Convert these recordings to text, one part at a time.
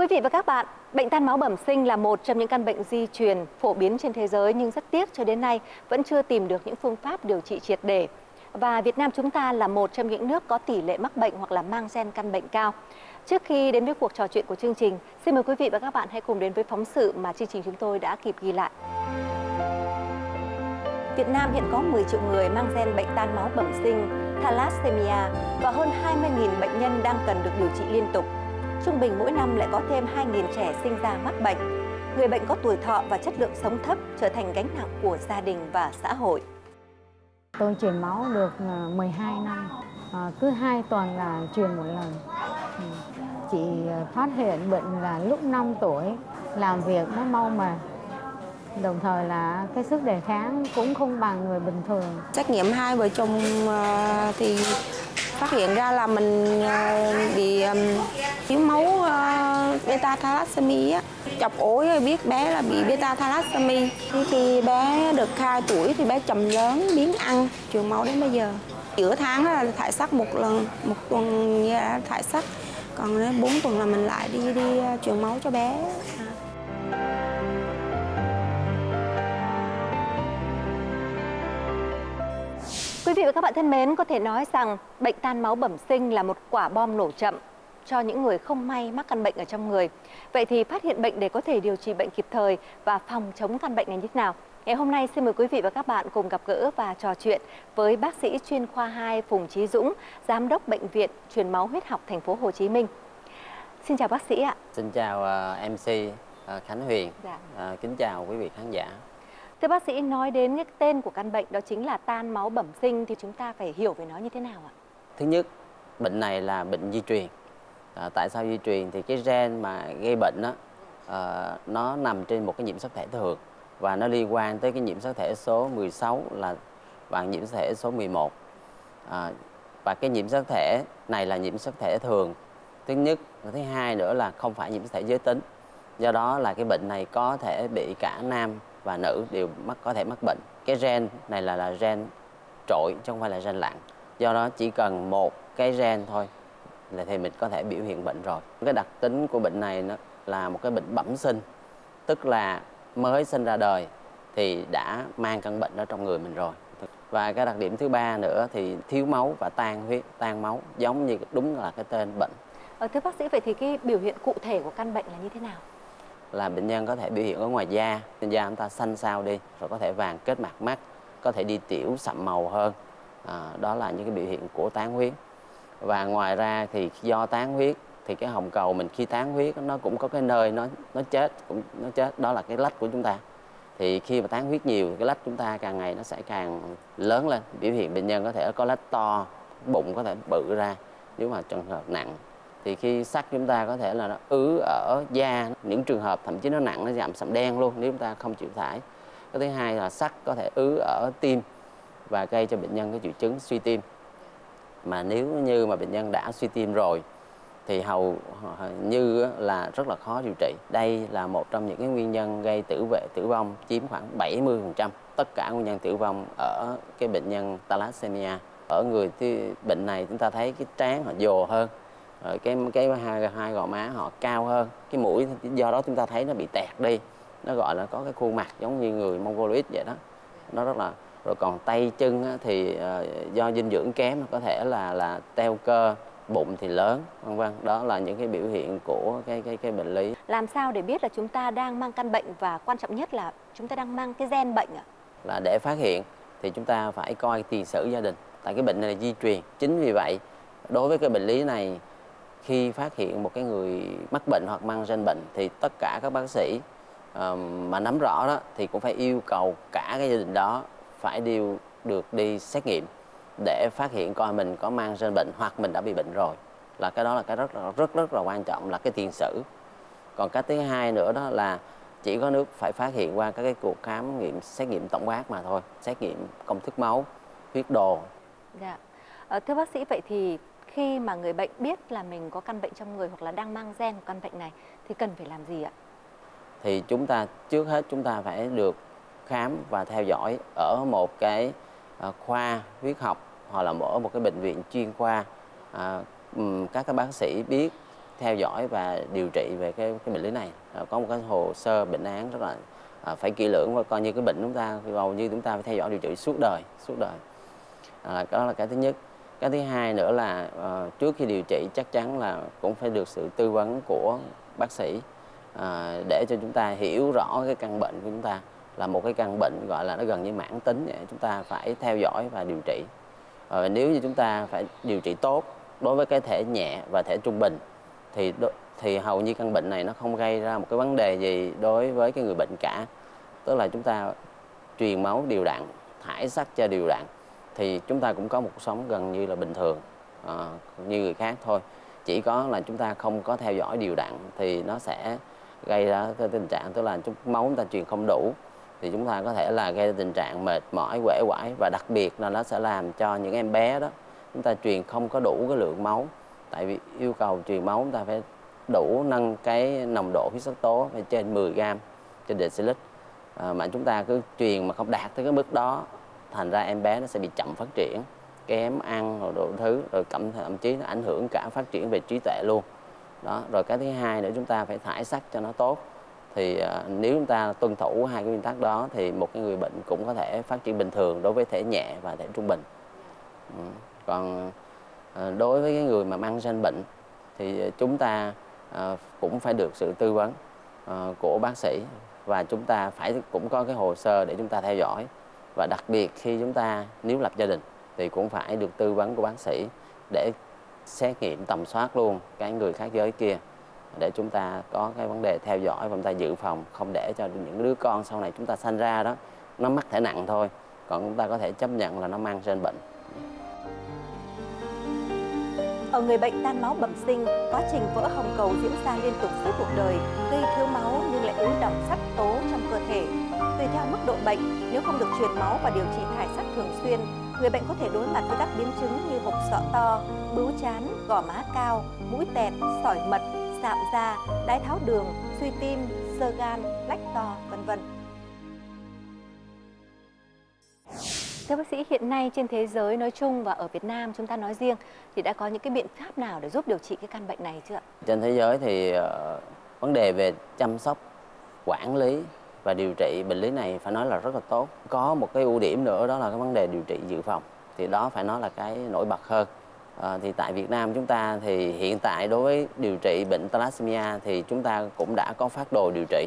quý vị và các bạn, bệnh tan máu bẩm sinh là một trong những căn bệnh di truyền phổ biến trên thế giới nhưng rất tiếc cho đến nay vẫn chưa tìm được những phương pháp điều trị triệt để. Và Việt Nam chúng ta là một trong những nước có tỷ lệ mắc bệnh hoặc là mang gen căn bệnh cao. Trước khi đến với cuộc trò chuyện của chương trình, xin mời quý vị và các bạn hãy cùng đến với phóng sự mà chương trình chúng tôi đã kịp ghi lại. Việt Nam hiện có 10 triệu người mang gen bệnh tan máu bẩm sinh, thalassemia và hơn 20.000 bệnh nhân đang cần được điều trị liên tục. Trung bình mỗi năm lại có thêm 2.000 trẻ sinh ra mắc bệnh. Người bệnh có tuổi thọ và chất lượng sống thấp trở thành gánh nặng của gia đình và xã hội. Tôi truyền máu được 12 ờ, năm, à, cứ 2 tuần là truyền một lần. Ừ, chị ờ, phát hiện bệnh là lúc 5 tuổi, làm việc nó mau mà đồng thời là cái sức đề kháng cũng không bằng người bình thường. Xét nghiệm hai vợ chồng thì phát hiện ra là mình ờ, bị thiếu máu ờ, beta thalassemia chọc ối biết bé là bị beta thalassemia khi bé được 2 tuổi thì bé chậm lớn, biến ăn truyền máu đến bây giờ. Giữa tháng là thải sắc một lần, một tuần dạ, thải sắc. Còn đến 4 tuần là mình lại đi đi ờ, truyền máu cho bé. Quý vị và các bạn thân mến, có thể nói rằng bệnh tan máu bẩm sinh là một quả bom nổ chậm cho những người không may mắc căn bệnh ở trong người. Vậy thì phát hiện bệnh để có thể điều trị bệnh kịp thời và phòng chống căn bệnh này như thế nào? Ngày hôm nay xin mời quý vị và các bạn cùng gặp gỡ và trò chuyện với bác sĩ chuyên khoa 2 Phùng Chí Dũng, giám đốc bệnh viện truyền máu huyết học thành phố Hồ Chí Minh. Xin chào bác sĩ ạ. Xin chào uh, MC uh, Khánh Huyền. Dạ. Uh, kính chào quý vị khán giả. Thưa bác sĩ, nói đến cái tên của căn bệnh đó chính là tan máu bẩm sinh thì chúng ta phải hiểu về nó như thế nào ạ? Thứ nhất, bệnh này là bệnh di truyền. À, tại sao di truyền thì cái gen mà gây bệnh đó à, nó nằm trên một cái nhiễm sắc thể thường và nó liên quan tới cái nhiễm sắc thể số 16 là và nhiễm sắc thể số 11. À, và cái nhiễm sắc thể này là nhiễm sắc thể thường. Thứ nhất, và thứ hai nữa là không phải nhiễm sắc thể giới tính. Do đó là cái bệnh này có thể bị cả nam và nữ đều mắc có thể mắc bệnh. Cái gen này là là gen trội chứ không phải là gen lặng do đó chỉ cần một cái gen thôi là thì mình có thể biểu hiện bệnh rồi. Cái đặc tính của bệnh này nó là một cái bệnh bẩm sinh tức là mới sinh ra đời thì đã mang căn bệnh đó trong người mình rồi. Và cái đặc điểm thứ ba nữa thì thiếu máu và tan huyết tan máu giống như đúng là cái tên bệnh. Ờ, thưa bác sĩ vậy thì cái biểu hiện cụ thể của căn bệnh là như thế nào? Là bệnh nhân có thể biểu hiện ở ngoài da da chúng ta xanh xao đi rồi có thể vàng kết mạc mắt có thể đi tiểu sậm màu hơn. À, đó là những cái biểu hiện của tán huyết. Và ngoài ra thì do tán huyết thì cái hồng cầu mình khi tán huyết nó cũng có cái nơi nó nó chết cũng nó chết đó là cái lách của chúng ta. Thì khi mà tán huyết nhiều cái lách chúng ta càng ngày nó sẽ càng lớn lên. Biểu hiện bệnh nhân có thể có lách to bụng có thể bự ra nếu mà trường hợp nặng thì khi sắt chúng ta có thể là nó ứ ở da những trường hợp thậm chí nó nặng nó giảm sậm đen luôn nếu chúng ta không chịu thải cái thứ hai là sắt có thể ứ ở tim và gây cho bệnh nhân cái triệu chứng suy tim mà nếu như mà bệnh nhân đã suy tim rồi thì hầu như là rất là khó điều trị. Đây là một trong những cái nguyên nhân gây tử vệ tử vong chiếm khoảng 70% tất cả nguyên nhân tử vong ở cái bệnh nhân thalassemia. Ở người thì bệnh này chúng ta thấy cái trán họ dồ hơn, rồi cái cái hai hai gò má họ cao hơn. Cái mũi do đó chúng ta thấy nó bị tẹt đi. Nó gọi là có cái khuôn mặt giống như người mongoloid vậy đó. Nó rất là rồi còn tay chân thì ờ, do dinh dưỡng kém có thể là là teo cơ bụng thì lớn vân vân. Đó là những cái biểu hiện của cái cái cái bệnh lý. Làm sao để biết là chúng ta đang mang căn bệnh và quan trọng nhất là chúng ta đang mang cái gen bệnh ạ? Là để phát hiện thì chúng ta phải coi tiền sử gia đình tại cái bệnh này là di truyền. Chính vì vậy đối với cái bệnh lý này khi phát hiện một cái người mắc bệnh hoặc mang gen bệnh thì tất cả các bác sĩ uh, mà nắm rõ đó thì cũng phải yêu cầu cả cái gia đình đó phải đều được đi xét nghiệm để phát hiện coi mình có mang gen bệnh hoặc mình đã bị bệnh rồi. Là cái đó là cái rất là rất rất là quan trọng là cái tiền sử. Còn cái thứ hai nữa đó là chỉ có nước phải phát hiện qua các cái cuộc khám nghiệm xét nghiệm tổng quát mà thôi xét nghiệm công thức máu huyết đồ. Dạ. à, thưa bác sĩ vậy thì khi mà người bệnh biết là mình có căn bệnh trong người hoặc là đang mang gen của căn bệnh này thì cần phải làm gì ạ? Thì chúng ta trước hết chúng ta phải được khám và theo dõi ở một cái à, khoa huyết học hoặc là ở một cái bệnh viện chuyên khoa à, các cái bác sĩ biết theo dõi và điều trị về cái cái bệnh lý này. À, có một cái hồ sơ bệnh án rất là à, phải kỹ lưỡng và coi như cái bệnh chúng ta hầu như chúng ta phải theo dõi điều trị suốt đời suốt đời. À, đó là cái thứ nhất cái thứ hai nữa là uh, trước khi điều trị chắc chắn là cũng phải được sự tư vấn của bác sĩ uh, để cho chúng ta hiểu rõ cái căn bệnh của chúng ta là một cái căn bệnh gọi là nó gần như mãn tính vậy chúng ta phải theo dõi và điều trị. Uh, nếu như chúng ta phải điều trị tốt đối với cái thể nhẹ và thể trung bình thì thì hầu như căn bệnh này nó không gây ra một cái vấn đề gì đối với cái người bệnh cả. Tức là chúng ta truyền máu đều đặn thải sắc cho đều đặn thì chúng ta cũng có một cuộc sống gần như là bình thường à, như người khác thôi. Chỉ có là chúng ta không có theo dõi điều đặn thì nó sẽ gây ra cái tình trạng tức là chúng máu chúng ta truyền không đủ. Thì chúng ta có thể là gây ra tình trạng mệt mỏi quể quải và đặc biệt là nó sẽ làm cho những em bé đó chúng ta truyền không có đủ cái lượng máu. Tại vì yêu cầu truyền máu chúng ta phải đủ nâng cái nồng độ huyết sắc tố phải trên 10 gram trên decilit à, mà chúng ta cứ truyền mà không đạt tới cái mức đó thành ra em bé nó sẽ bị chậm phát triển kém ăn rồi đồ thứ rồi thậm thậm chí nó ảnh hưởng cả phát triển về trí tuệ luôn. Đó rồi cái thứ hai nữa chúng ta phải thải sắc cho nó tốt. Thì uh, nếu chúng ta tuân thủ hai cái nguyên tắc đó thì một cái người bệnh cũng có thể phát triển bình thường đối với thể nhẹ và thể trung bình. Ừ. còn uh, đối với cái người mà mang gen bệnh thì chúng ta uh, cũng phải được sự tư vấn uh, của bác sĩ và chúng ta phải cũng có cái hồ sơ để chúng ta theo dõi và đặc biệt khi chúng ta nếu lập gia đình thì cũng phải được tư vấn của bác sĩ để xét nghiệm tầm soát luôn cái người khác giới kia để chúng ta có cái vấn đề theo dõi và chúng ta dự phòng không để cho những đứa con sau này chúng ta sanh ra đó nó mắc thể nặng thôi còn chúng ta có thể chấp nhận là nó mang trên bệnh ở người bệnh tan máu bẩm sinh, quá trình vỡ hồng cầu diễn ra liên tục suốt cuộc đời, gây thiếu máu nhưng lại ứ động sắc tố trong cơ thể. Tùy theo mức độ bệnh, nếu không được truyền máu và điều trị thải sắc thường xuyên, người bệnh có thể đối mặt với các biến chứng như hộp sọ to, bướu chán, gò má cao, mũi tẹt, sỏi mật, sạm da, đái tháo đường, suy tim, sơ gan, lách to, vân vân. Thưa bác sĩ, hiện nay trên thế giới nói chung và ở Việt Nam chúng ta nói riêng thì đã có những cái biện pháp nào để giúp điều trị cái căn bệnh này chưa ạ? Trên thế giới thì uh, vấn đề về chăm sóc, quản lý và điều trị bệnh lý này phải nói là rất là tốt. Có một cái ưu điểm nữa đó là cái vấn đề điều trị dự phòng. Thì đó phải nói là cái nổi bật hơn. À, thì tại Việt Nam chúng ta thì hiện tại đối với điều trị bệnh thalassemia thì chúng ta cũng đã có phát đồ điều trị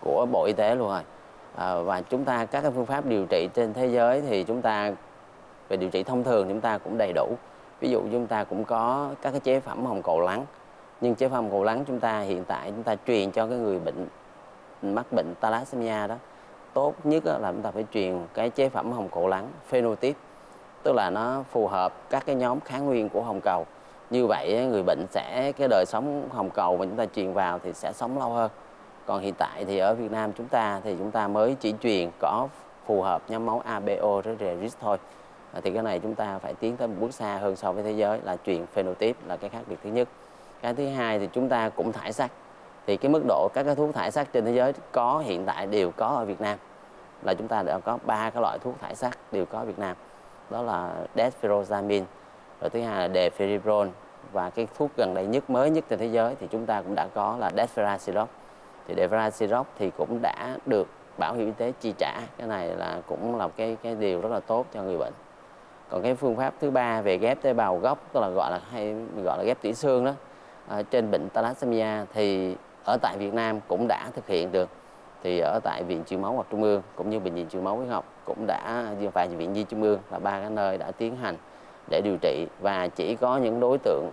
của Bộ Y tế luôn rồi à, và chúng ta các cái phương pháp điều trị trên thế giới thì chúng ta về điều trị thông thường chúng ta cũng đầy đủ ví dụ chúng ta cũng có các cái chế phẩm hồng cầu lắng nhưng chế phẩm hồng cầu lắng chúng ta hiện tại chúng ta truyền cho cái người bệnh mắc bệnh thalassemia đó, tốt nhất là chúng ta phải truyền cái chế phẩm hồng cầu lắng phenotip tức là nó phù hợp các cái nhóm kháng nguyên của hồng cầu. Như vậy người bệnh sẽ, cái đời sống hồng cầu mà chúng ta truyền vào thì sẽ sống lâu hơn. Còn hiện tại thì ở Việt Nam chúng ta thì chúng ta mới chỉ truyền có phù hợp nhóm máu ABO với RERIS thôi. Thì cái này chúng ta phải tiến tới một bước xa hơn so với thế giới là truyền phenotip là cái khác biệt thứ nhất. Cái thứ hai thì chúng ta cũng thải sắc thì cái mức độ các cái thuốc thải sắt trên thế giới có hiện tại đều có ở Việt Nam. Là chúng ta đã có ba cái loại thuốc thải sắt đều có ở Việt Nam. Đó là desferoxamine rồi thứ hai là deferriprone và cái thuốc gần đây nhất mới nhất trên thế giới thì chúng ta cũng đã có là desferazirop thì Devra thì cũng đã được bảo hiểm y tế chi trả. Cái này là cũng là cái cái điều rất là tốt cho người bệnh. Còn cái phương pháp thứ ba về ghép tế bào gốc tức là gọi là hay gọi là ghép tủy xương đó à, trên bệnh thalassemia thì ở tại Việt Nam cũng đã thực hiện được. Thì ở tại viện truyền máu học trung ương cũng như bệnh viện truyền máu huyết học cũng đã và viện nhi trung ương là ba cái nơi đã tiến hành để điều trị. Và chỉ có những đối tượng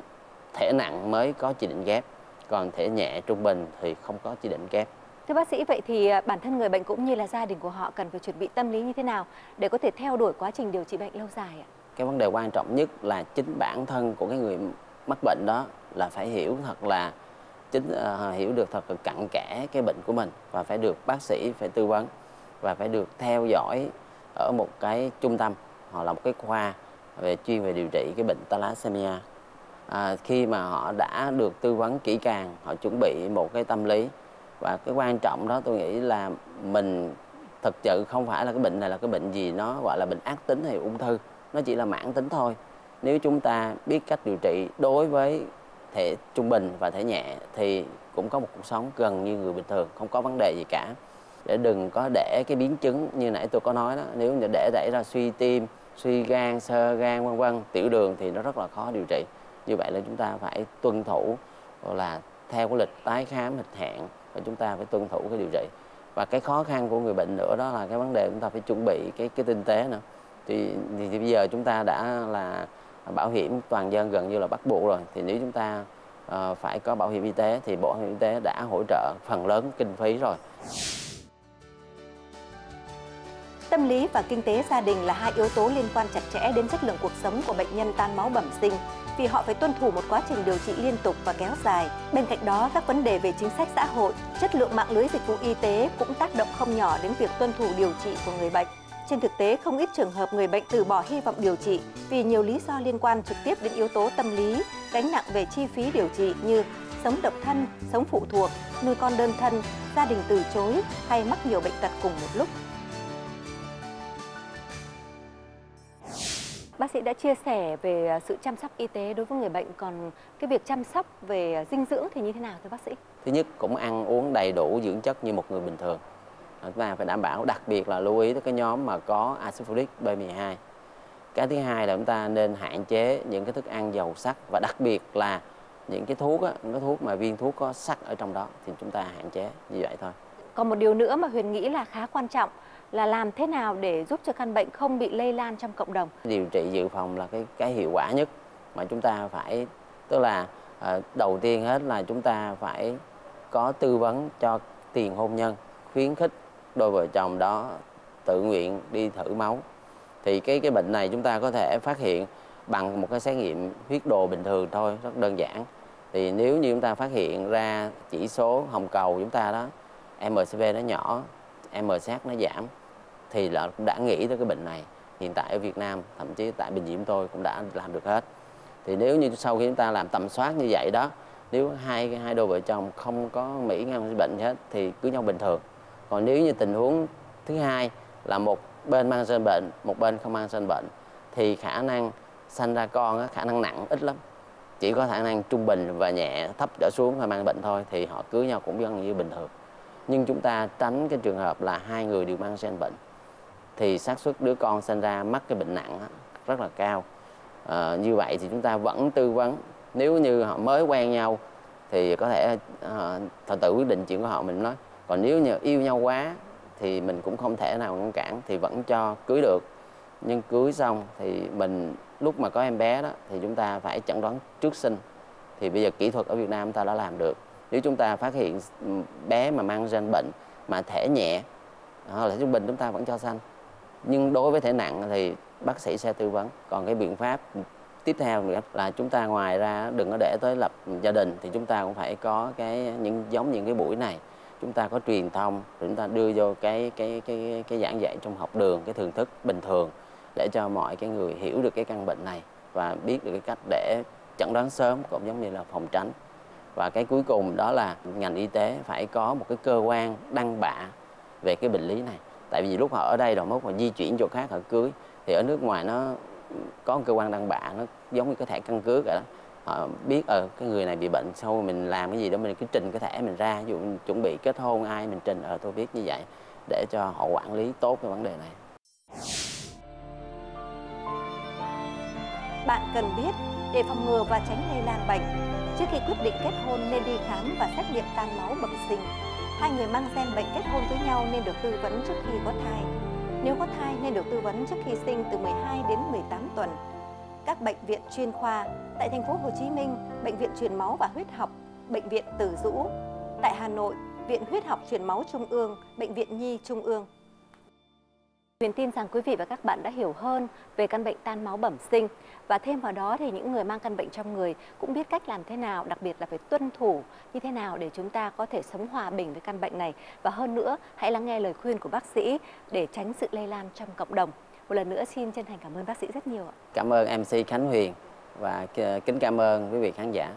thể nặng mới có chỉ định ghép còn thể nhẹ trung bình thì không có chỉ định kép Thưa bác sĩ, vậy thì à, bản thân người bệnh cũng như là gia đình của họ cần phải chuẩn bị tâm lý như thế nào để có thể theo đuổi quá trình điều trị bệnh lâu dài ạ? Cái vấn đề quan trọng nhất là chính bản thân của cái người mắc bệnh đó là phải hiểu thật là chính uh, hiểu được thật là cặn kẽ cái bệnh của mình và phải được bác sĩ phải tư vấn và phải được theo dõi ở một cái trung tâm. Họ là một cái khoa về chuyên về điều trị cái bệnh thalassemia. À, khi mà họ đã được tư vấn kỹ càng họ chuẩn bị một cái tâm lý và cái quan trọng đó tôi nghĩ là mình thực sự không phải là cái bệnh này là cái bệnh gì nó gọi là bệnh ác tính hay ung thư nó chỉ là mãn tính thôi. Nếu chúng ta biết cách điều trị đối với thể trung bình và thể nhẹ thì cũng có một cuộc sống gần như người bình thường không có vấn đề gì cả. Để đừng có để cái biến chứng như nãy tôi có nói đó nếu như để đẩy ra suy tim suy gan sơ gan vân vân tiểu đường thì nó rất là khó điều trị. Như vậy là chúng ta phải tuân thủ là theo cái lịch tái khám lịch hẹn và chúng ta phải tuân thủ cái điều trị. Và cái khó khăn của người bệnh nữa đó là cái vấn đề chúng ta phải chuẩn bị cái cái tinh tế nữa. Thì, thì, thì bây giờ chúng ta đã là bảo hiểm toàn dân gần như là bắt buộc rồi thì nếu chúng ta uh, phải có bảo hiểm y tế thì bộ bảo hiểm y tế đã hỗ trợ phần lớn kinh phí rồi Tâm lý và kinh tế gia đình là hai yếu tố liên quan chặt chẽ đến chất lượng cuộc sống của bệnh nhân tan máu bẩm sinh vì họ phải tuân thủ một quá trình điều trị liên tục và kéo dài. Bên cạnh đó, các vấn đề về chính sách xã hội, chất lượng mạng lưới dịch vụ y tế cũng tác động không nhỏ đến việc tuân thủ điều trị của người bệnh. Trên thực tế, không ít trường hợp người bệnh từ bỏ hy vọng điều trị vì nhiều lý do liên quan trực tiếp đến yếu tố tâm lý, gánh nặng về chi phí điều trị như sống độc thân, sống phụ thuộc, nuôi con đơn thân, gia đình từ chối hay mắc nhiều bệnh tật cùng một lúc. Bác sĩ đã chia sẻ về à, sự chăm sóc y tế đối với người bệnh, còn cái việc chăm sóc về dinh dưỡng thì như thế nào thưa bác sĩ? Thứ nhất cũng ăn uống đầy đủ dưỡng chất như một người bình thường. Chúng ta phải đảm bảo đặc biệt là lưu ý tới cái nhóm mà có axit folic B12. Cái thứ hai là chúng ta nên hạn chế những cái thức ăn giàu sắt và đặc biệt là những cái thuốc á, những cái thuốc mà viên thuốc có sắt ở trong đó thì chúng ta hạn chế như vậy thôi. Còn một điều nữa mà Huyền nghĩ là khá quan trọng là làm thế nào để giúp cho căn bệnh không bị lây lan trong cộng đồng. Điều trị dự phòng là cái cái hiệu quả nhất mà chúng ta phải tức là à, đầu tiên hết là chúng ta phải có tư vấn cho tiền hôn nhân, khuyến khích đôi vợ chồng đó tự nguyện đi thử máu. Thì cái cái bệnh này chúng ta có thể phát hiện bằng một cái xét nghiệm huyết đồ bình thường thôi, rất đơn giản. Thì nếu như chúng ta phát hiện ra chỉ số hồng cầu chúng ta đó MCV nó nhỏ MSH nó giảm thì là cũng đã nghĩ tới cái bệnh này hiện tại ở Việt Nam thậm chí tại bệnh viện tôi cũng đã làm được hết thì nếu như sau khi chúng ta làm tầm soát như vậy đó nếu hai hai đôi vợ chồng không có mỹ ngang bệnh hết thì cứ nhau bình thường còn nếu như tình huống thứ hai là một bên mang gen bệnh một bên không mang gen bệnh thì khả năng sanh ra con khả năng nặng ít lắm. Chỉ có khả năng trung bình và nhẹ thấp trở xuống và mang bệnh thôi thì họ cưới nhau cũng gần như bình thường. Nhưng chúng ta tránh cái trường hợp là hai người đều mang gen bệnh thì xác suất đứa con sinh ra mắc cái bệnh nặng rất là cao. À, như vậy thì chúng ta vẫn tư vấn. Nếu như họ mới quen nhau thì có thể ờ, uh, tự quyết định chuyện của họ mình nói còn nếu như yêu nhau quá thì mình cũng không thể nào ngăn cản thì vẫn cho cưới được. Nhưng cưới xong thì mình, lúc mà có em bé đó thì chúng ta phải chẩn đoán trước sinh. Thì bây giờ kỹ thuật ở Việt Nam ta đã làm được. Nếu chúng ta phát hiện bé mà mang gen bệnh mà thể nhẹ, hoặc là trung bình chúng ta vẫn cho sanh. Nhưng đối với thể nặng thì bác sĩ sẽ tư vấn. Còn cái biện pháp tiếp theo nữa là chúng ta ngoài ra đừng có để tới lập gia đình thì chúng ta cũng phải có cái những, giống những cái buổi này chúng ta có truyền thông chúng ta đưa vô cái cái cái cái giảng dạy trong học đường, cái thường thức bình thường để cho mọi cái người hiểu được cái căn bệnh này và biết được cái cách để chẩn đoán sớm cũng giống như là phòng tránh. Và cái cuối cùng đó là ngành y tế phải có một cái cơ quan đăng bạ về cái bệnh lý này. Tại vì lúc họ ở đây rồi mốt họ di chuyển chỗ khác họ cưới, thì ở nước ngoài nó có một cơ quan đăng bạ nó giống như cái thẻ căn cước vậy đó họ biết ở ờ, cái người này bị bệnh sau mình làm cái gì đó mình cứ trình cái thẻ mình ra ví dụ mình chuẩn bị kết hôn ai mình trình ở ờ, tôi biết như vậy để cho họ quản lý tốt cái vấn đề này bạn cần biết để phòng ngừa và tránh lây lan bệnh Trước khi quyết định kết hôn nên đi khám và xét nghiệm tan máu bẩm sinh. Hai người mang gen bệnh kết hôn với nhau nên được tư vấn trước khi có thai. Nếu có thai nên được tư vấn trước khi sinh từ 12 đến 18 tuần. Các bệnh viện chuyên khoa tại thành phố Hồ Chí Minh, bệnh viện truyền máu và huyết học, bệnh viện Từ Dũ. Tại Hà Nội, Viện Huyết học Truyền máu Trung ương, Bệnh viện Nhi Trung ương. Huyền tin rằng quý vị và các bạn đã hiểu hơn về căn bệnh tan máu bẩm sinh và thêm vào đó thì những người mang căn bệnh trong người cũng biết cách làm thế nào, đặc biệt là phải tuân thủ như thế nào để chúng ta có thể sống hòa bình với căn bệnh này và hơn nữa hãy lắng nghe lời khuyên của bác sĩ để tránh sự lây lan trong cộng đồng. Một lần nữa xin chân thành cảm ơn bác sĩ rất nhiều ạ. Cảm ơn MC Khánh Huyền và kính cảm ơn quý vị khán giả.